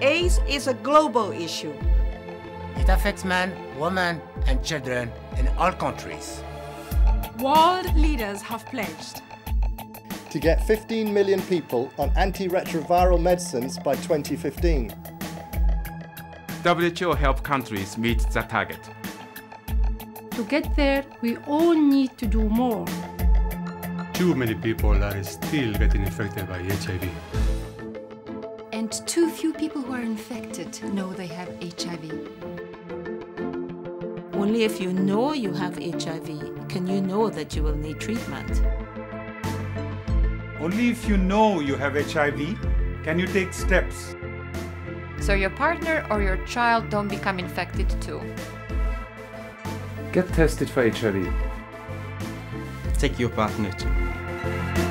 AIDS is a global issue. It affects men, women, and children in all countries. World leaders have pledged to get 15 million people on antiretroviral medicines by 2015. WHO help countries meet the target. To get there, we all need to do more. Too many people are still getting infected by HIV. And too few people who are infected know they have HIV. Only if you know you have HIV can you know that you will need treatment. Only if you know you have HIV can you take steps. So your partner or your child don't become infected too. Get tested for HIV. Take your partner too.